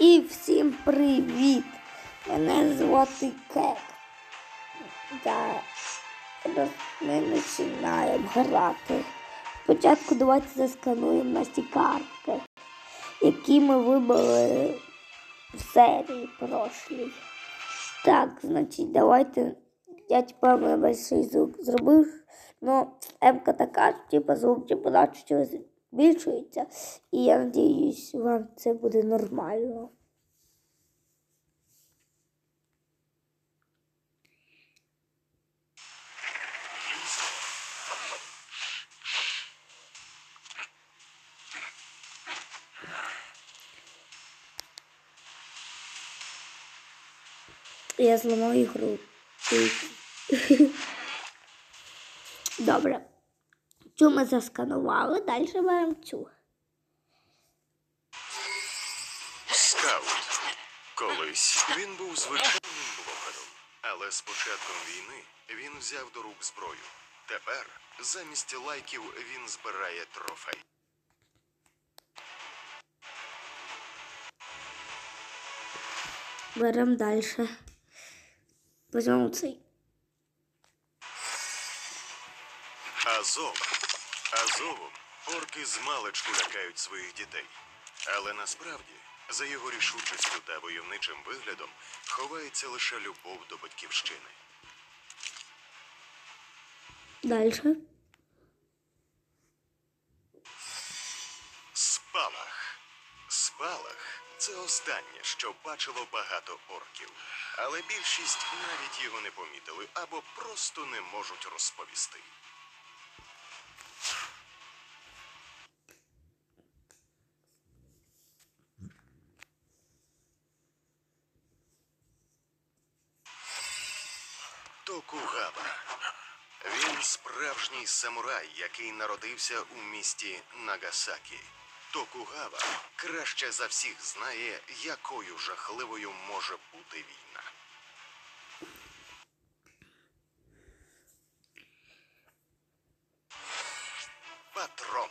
І всім привіт! Мене звати Кек. Да. Ми починаємо грати. Спочатку давайте заскануємо наші карти, які ми вибрали в серії прошлій. Так, значить, давайте. Я типа большой звук зробив, но М-ка така, типа звук типа наче збільшується. І я надіюсь, вам це буде нормально. Я зламав ігру. Добре. Цю ми засканували, далі беремо цю. Скаут. Колись він був звичайним блогером, але з початком війни він взяв до рук зброю. Тепер замість лайків він збирає трофей. Беремо далі. Візьмемо цей. Азов. Азовом орки з маличку лякають своїх дітей. Але насправді за його рішучістю та войовничим виглядом ховається лише любов до батьківщини. Далі. Спалах. Спалах це останнє, що бачило багато орків. Але більшість навіть його не помітили або просто не можуть розповісти. Токугава. Він справжній самурай, який народився у місті Нагасакі. Токугава краще за всіх знає, якою жахливою може бути війна. Патрон.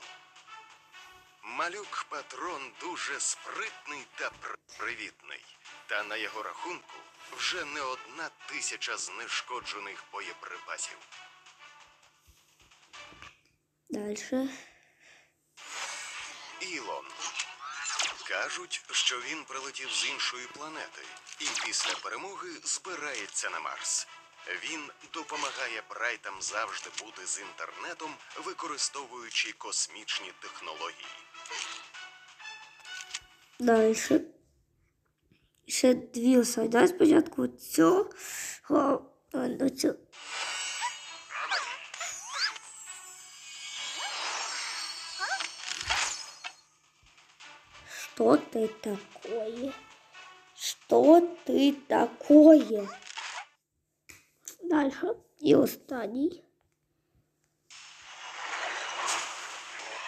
Малюк патрон дуже спритний та пр- привітний. Та на його рахунку вже не одна тисяча знешкоджених боєприпасів. Далі. Ілон. Кажуть, що він прилетів з іншої планети і після перемоги збирається на Марс. Він допомагає брайтам завжди бути з інтернетом, використовуючи космічні технології. Далі. Ще дві. Давай спочатку цього. До цього. Что ты такое? Что ты такое? Дальше. І останній.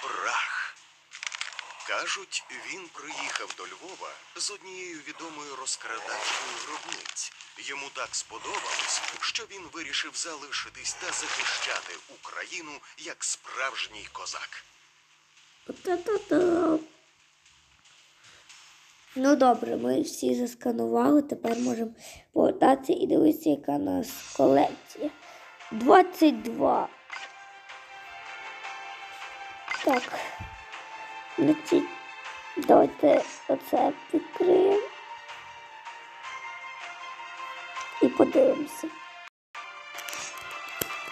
Прах. Кажуть, він приїхав до Львова з однією відомою розкрадачкою гробниць. Йому так сподобалось, що він вирішив залишитись та захищати Україну як справжній козак. Та-та-та. Ну добре, ми всі засканували, тепер можемо повертатися і дивитися, яка у нас колекція. 22. Так. Значить, давайте оце відкриємо. І подивимося.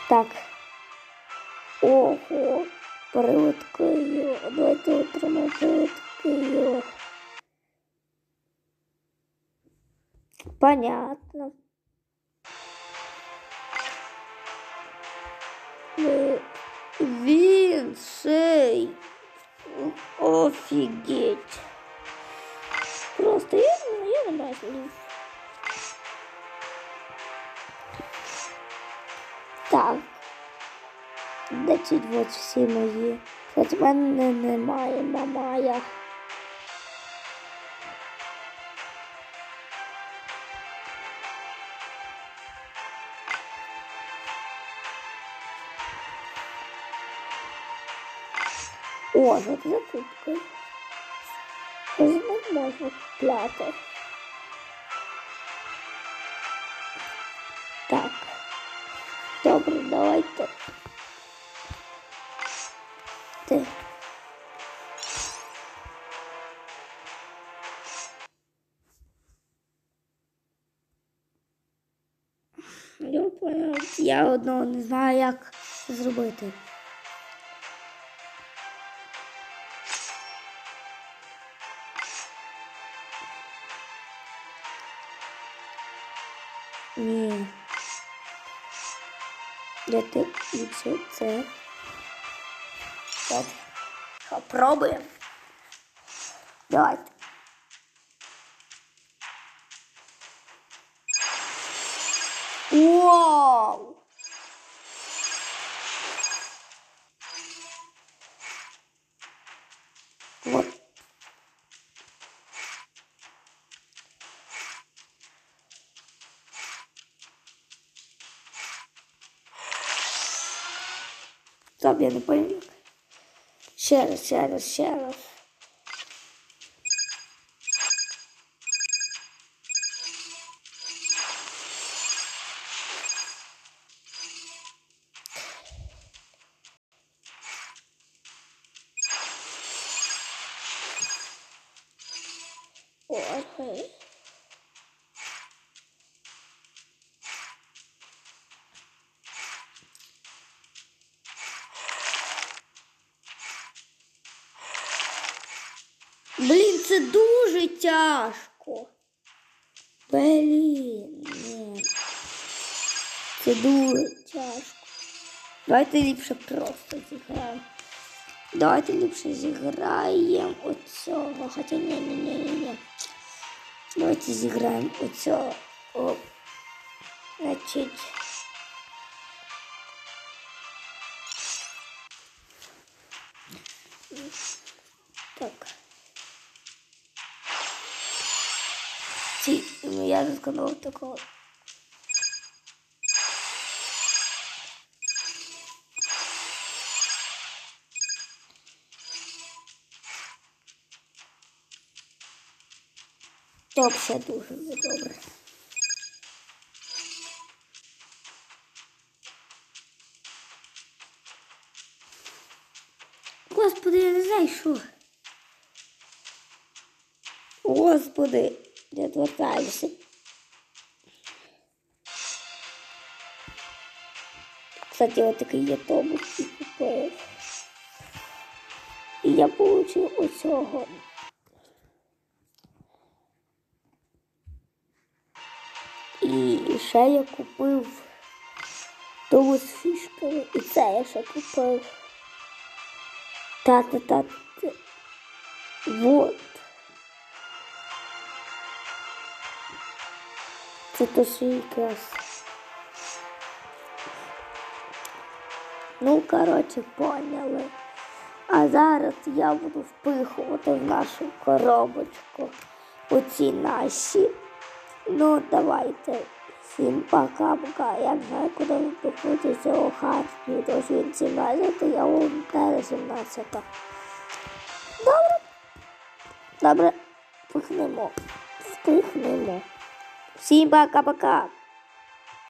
Так. Ого, приводки його. Давайте отримаємо приводки його. Понятно. Е, Він цей. Офігеть. Просто я, не- я не знаю. слів. Так. Де ці 27 мої? Хоч в мене немає мамая. О, вот. Це нормально. можна купляти. Так. Добре, давайте. Ти. Я одного не знаю, як зробити. Ні. Де ти ліпше це? Так. Попробуємо. Давайте. Вау! Стоп, я не понял. Ще раз, ще раз, ще раз. Ой. Блін, це дуже тяжко. Блін, ні. Це дуже тяжко. Давайте ліпше просто зіграємо. Давайте ліпше зіграємо оцього. Хоча ні, ні, ні, ні, ні. Давайте зіграємо оцього. О. Значить. Так. Ці, ну, я засканував такого. Топ все дуже добре. Господи, я не знаю, що. Господи, відвертаюся. Кстати, вот такий є тобус і купив. І я получив оцього. І ще я купив тому з фішками. І це я ще купив. Та-та-та. та. Вот. Це то якраз. Ну, коротше, поняли. А зараз я буду впихувати в нашу коробочку оці наші. Ну, давайте. Всім пока-пока. Я не знаю, куди ви впихнути цього хатки. Тож він 17, я вам волонтер 17. Добре. Добре. Впихнемо. Впихнемо. Всім пока-пока.